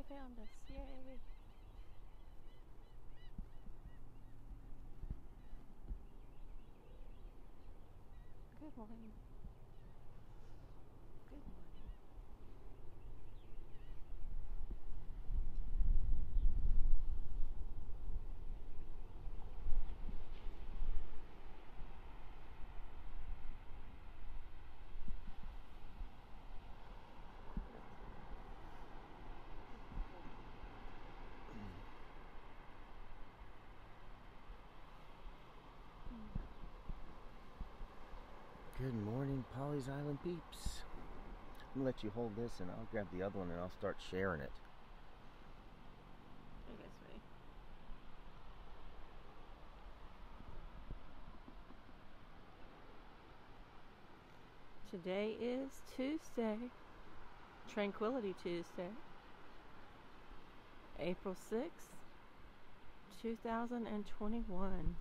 They found us. Yay. Good morning. Good morning. Good morning, Island peeps. I'm gonna let you hold this and I'll grab the other one and I'll start sharing it. I guess me. Today is Tuesday, Tranquility Tuesday, April 6th, 2021.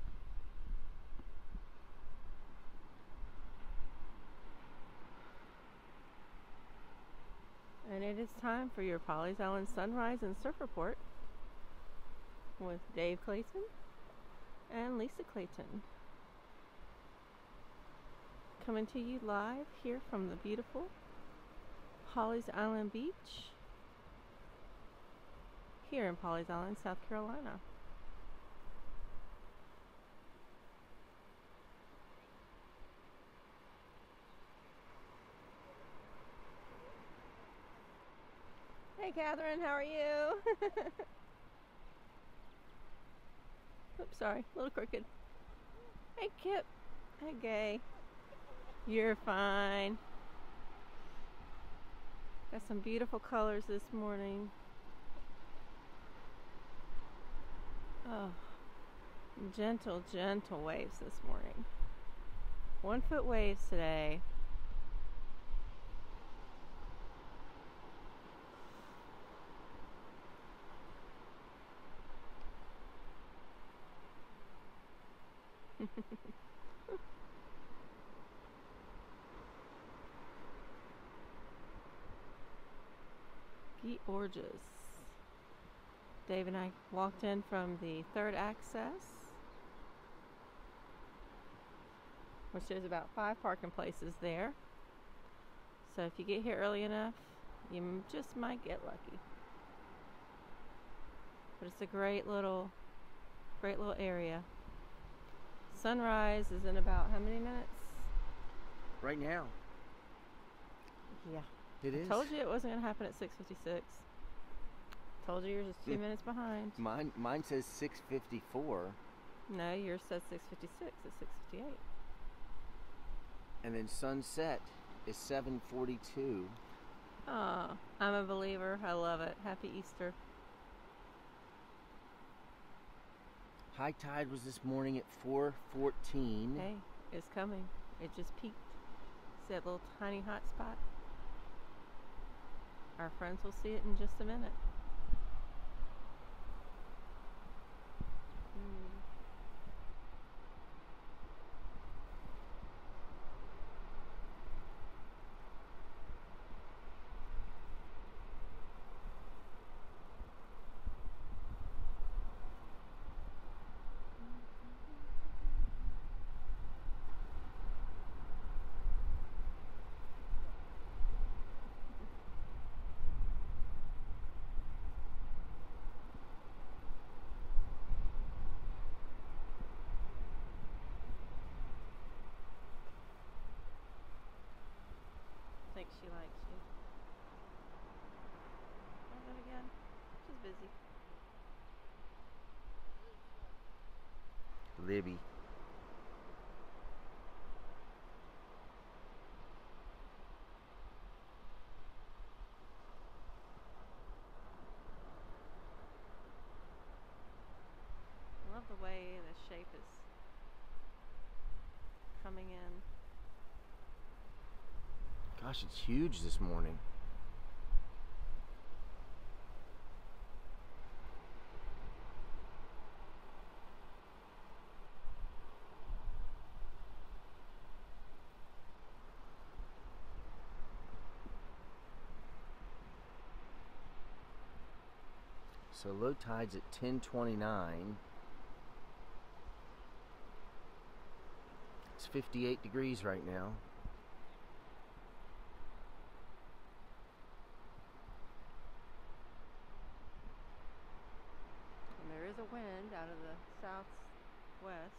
And it is time for your Pawleys Island Sunrise and Surf Report with Dave Clayton and Lisa Clayton. Coming to you live here from the beautiful Pawleys Island Beach here in Pawleys Island, South Carolina. Hey Catherine, how are you? Oops, sorry, a little crooked. Hey Kip. Hey Gay. You're fine. Got some beautiful colors this morning. Oh, gentle, gentle waves this morning. One foot waves today. Gorgeous. Dave and I walked in from the third access, which there's about five parking places there. So if you get here early enough, you just might get lucky. But it's a great little, great little area. Sunrise is in about how many minutes? Right now, Yeah. it is. Told you it wasn't gonna happen at 6:56. Told you you're just two minutes behind. Mine, mine says 6:54, No, yours says 6:56. It's 6:58. and then sunset is 7:42. Oh, I'm a believer. I love it. Happy Easter. High tide was this morning at 4:14. Hey, it's coming. It just peaked. See that little tiny hot spot? Our friends will see it in just a minute. Hmm. Think she likes you. Is that again? She's busy. Libby. I love the way the shape is coming in. Gosh, it's huge this morning. So low tide's at 1029. It's 58 degrees right now. And there is a wind out of the southwest,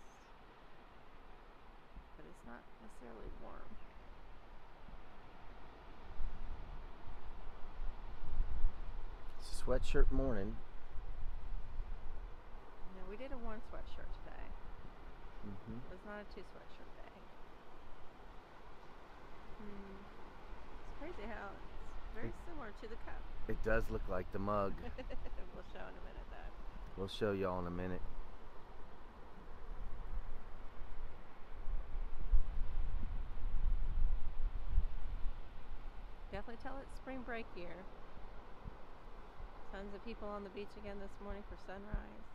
but it's not necessarily warm. It's a sweatshirt morning. Yeah, we did a one sweatshirt today. hmm It was not a two sweatshirt day. Hmm. It's crazy how it's very similar to the cup. It does look like the mug. we'll show in a minute though. We'll show y'all in a minute. Definitely tell it's spring break here. Tons of people on the beach again this morning for sunrise.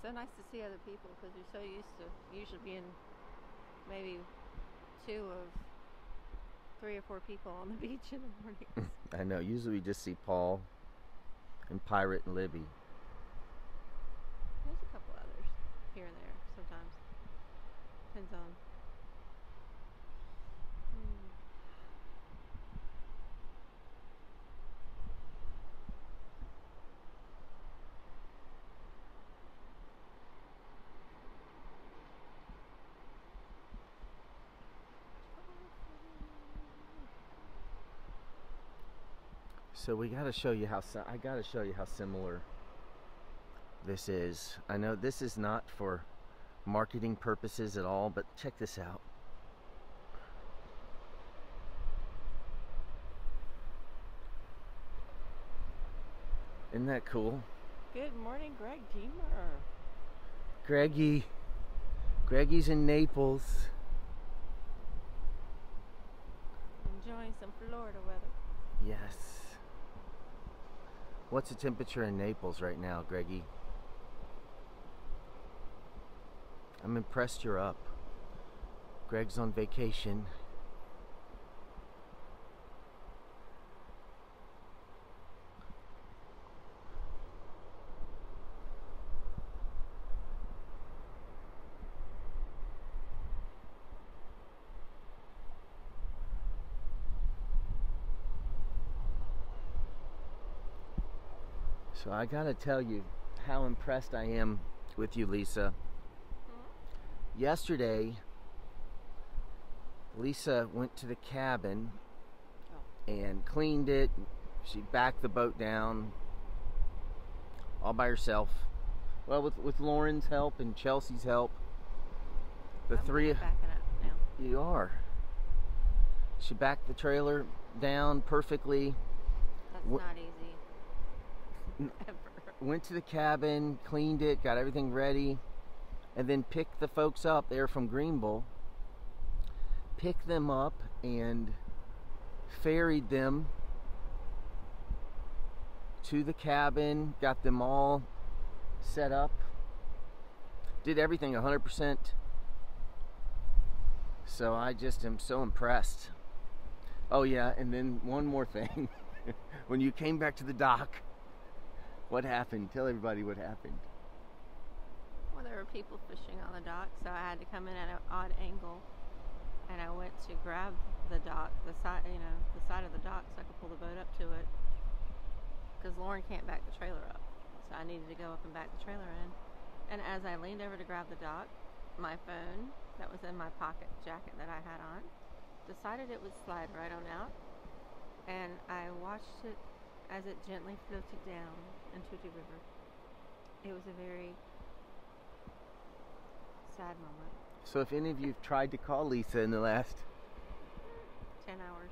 So nice to see other people because you're so used to usually being maybe two of three or four people on the beach in the mornings. I know. Usually we just see Paul and Pirate and Libby. There's a couple others here and there sometimes. Depends on. Hmm. So we got to show you how I got to show you how similar this is. I know this is not for marketing purposes at all, but check this out. Isn't that cool? Good morning, Greg Deemer. Greggy. Greggy's in Naples. Enjoying some Florida weather. Yes. What's the temperature in Naples right now, Greggy? I'm impressed you're up. Greg's on vacation. So I gotta tell you how impressed I am with you, Lisa. Mm-hmm. Yesterday, Lisa went to the cabin oh. and cleaned it. She backed the boat down all by herself. Well, with, with Lauren's help and Chelsea's help. The I'm three backing up now. you are. She backed the trailer down perfectly. That's Wh- not easy. Ever. went to the cabin, cleaned it, got everything ready, and then picked the folks up there from Greenville. Picked them up and ferried them to the cabin, got them all set up, did everything 100%. So I just am so impressed. Oh, yeah, and then one more thing. when you came back to the dock, what happened? Tell everybody what happened. Well, there were people fishing on the dock, so I had to come in at an odd angle, and I went to grab the dock, the side, you know, the side of the dock, so I could pull the boat up to it. Because Lauren can't back the trailer up, so I needed to go up and back the trailer in. And as I leaned over to grab the dock, my phone that was in my pocket jacket that I had on decided it would slide right on out, and I watched it as it gently floated down into the river. It was a very sad moment. So, if any of you have tried to call Lisa in the last 10 hours.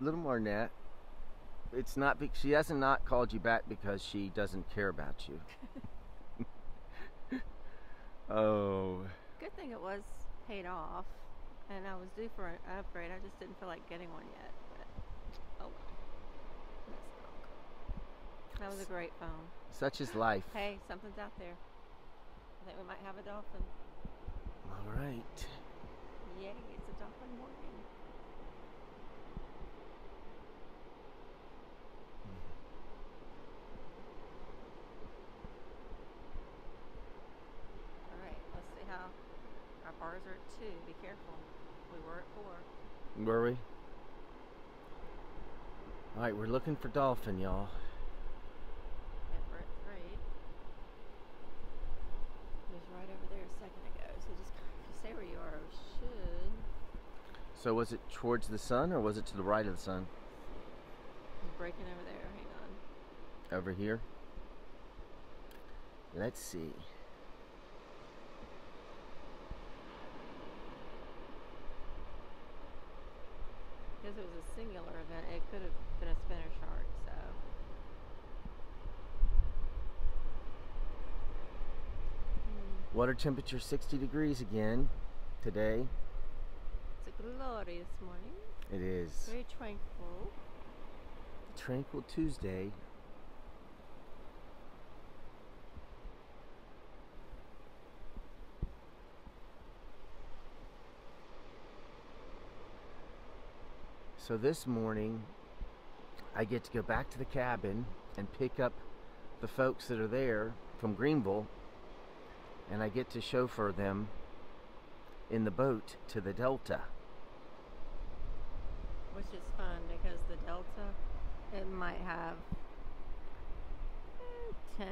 A little more than that, it's not. She hasn't not called you back because she doesn't care about you. oh, Good thing it was paid off, and I was due for an upgrade. I just didn't feel like getting one yet. That was a great phone. Such is life. Hey, something's out there. I think we might have a dolphin. All right. Yay, it's a dolphin morning. Mm. All right, let's see how our bars are at two. Be careful. We were at four. Were we? All right, we're looking for dolphin, y'all. So was it towards the sun or was it to the right of the sun? Breaking over there. Hang on. Over here? Let's see. Because it was a singular event, it could have been a spinner shark. So. Water temperature 60 degrees again today. Glorious morning. It is. Very tranquil. Tranquil Tuesday. So this morning, I get to go back to the cabin and pick up the folks that are there from Greenville, and I get to chauffeur them in the boat to the Delta. Which is fun because the Delta, it might have eh, 10,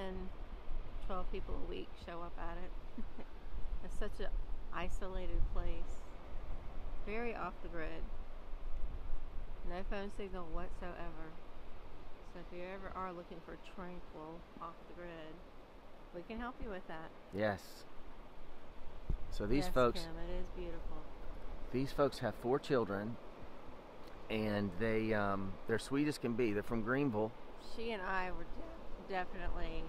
12 people a week show up at it. it's such an isolated place, very off the grid. No phone signal whatsoever. So if you ever are looking for tranquil off the grid, we can help you with that. Yes. So these Yes, folks, Kim, it is beautiful. these folks have four children, and they um, they're sweet as can be. They're from Greenville. She and I were de- definitely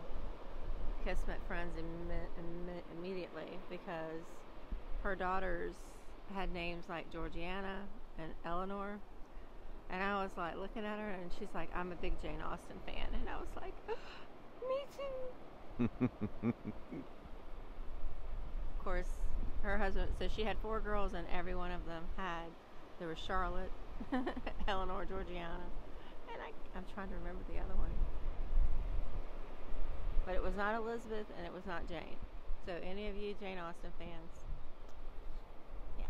Kismet friends imme- immediately because her daughters had names like Georgiana and Eleanor. And I was like looking at her, and she's like, I'm a big Jane Austen fan. And I was like, me too. Of course, her husband, so she had four girls, and every one of them had, there was Charlotte, Eleanor, Georgiana, and I, I'm trying to remember the other one. But it was not Elizabeth, and it was not Jane. So, any of you Jane Austen fans, yeah.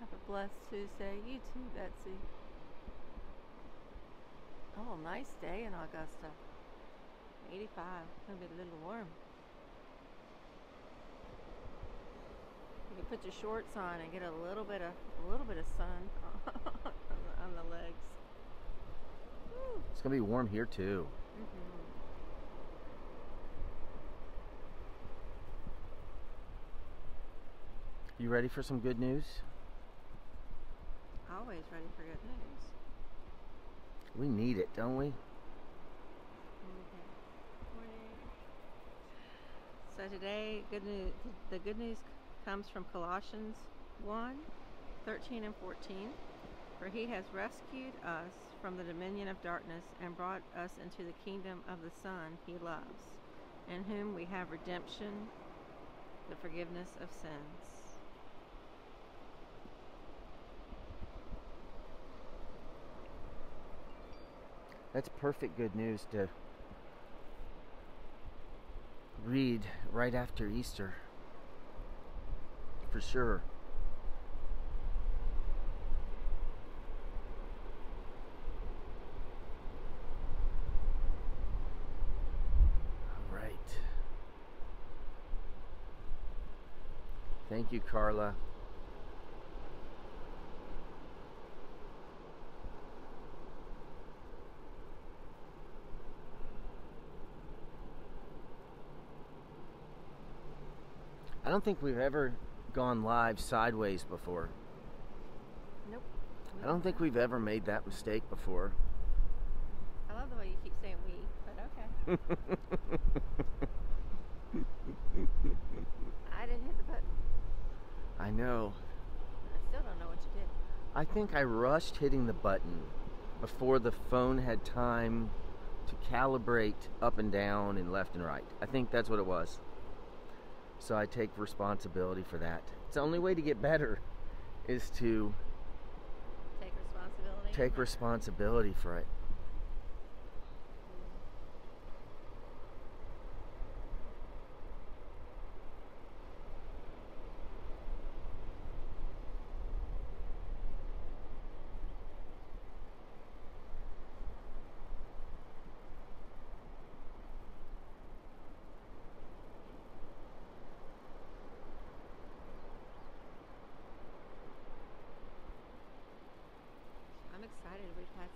Have a blessed Tuesday. You too, Betsy. Oh, nice day in Augusta. 85. It's gonna be a little warm. You can put your shorts on and get a little bit of a little bit of sun on the, on the legs. Woo. It's gonna be warm here too. Mhm. You ready for some good news? Always ready for good news. We need it, don't we? Okay. Morning. So today, good news. The good news comes from Colossians 1, 13 and 14. For he has rescued us from the dominion of darkness and brought us into the kingdom of the Son he loves, in whom we have redemption, the forgiveness of sins. That's perfect good news to read right after Easter. For sure. All right. Thank you, Carla. I don't think we've ever gone live sideways before. Nope. I don't think we've ever made that mistake before. I love the way you keep saying we, but okay. I didn't hit the button. I know. I still don't know what you did. I think I rushed hitting the button before the phone had time to calibrate up and down and left and right. I think that's what it was. So I take responsibility for that. It's the only way to get better is to Take responsibility. take responsibility for it.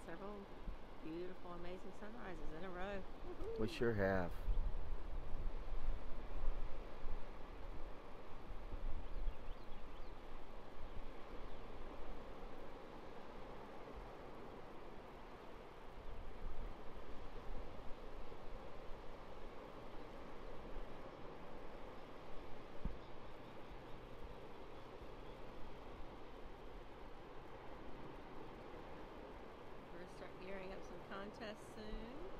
several beautiful, amazing sunrises in a row. We sure have. Soon.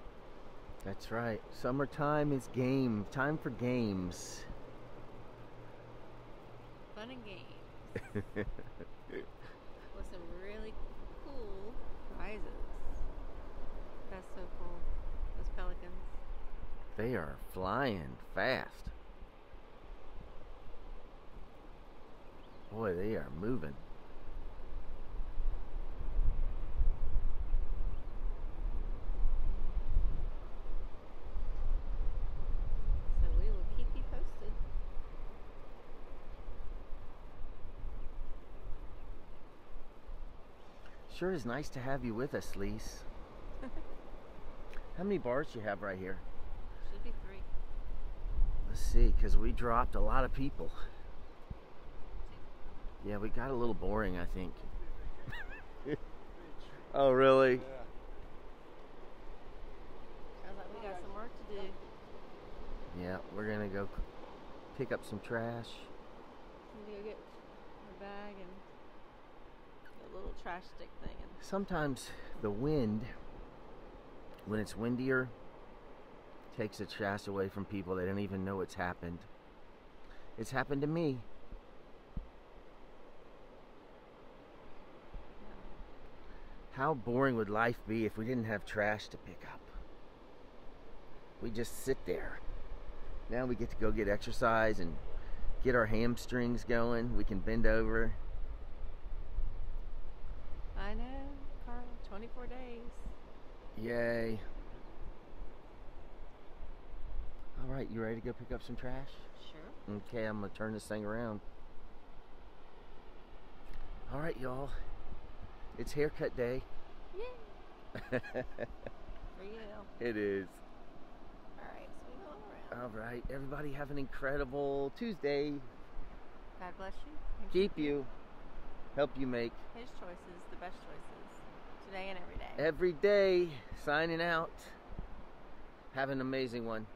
That's right. Summertime is game. Time for games. Fun and games with some really cool prizes. That's so cool. Those pelicans. they are flying fast. Boy, they are moving. So we will keep you posted. Sure is nice to have you with us, Lise. How many bars do you have right here? Should be three. Let's see, because we dropped a lot of people. Yeah, we got a little boring, I think. oh, really? Sounds like we got some work to do. Yeah, we're gonna go pick up some trash. I'm gonna go get a bag and a little trash stick thing. Sometimes the wind, when it's windier, takes the trash away from people. They don't even know it's happened. It's happened to me. How boring would life be if we didn't have trash to pick up? We just sit there. Now we get to go get exercise and get our hamstrings going. We can bend over. I know, Carl. 24 days. Yay. All right, you ready to go pick up some trash? Sure. Okay, I'm gonna turn this thing around. All right, y'all. It's haircut day. Yay! For you. it is. All right, so we go around. All right, everybody have an incredible Tuesday. God bless you. Keep you. Help you make His choices the best choices today and every day. every day. Signing out. Have an amazing one.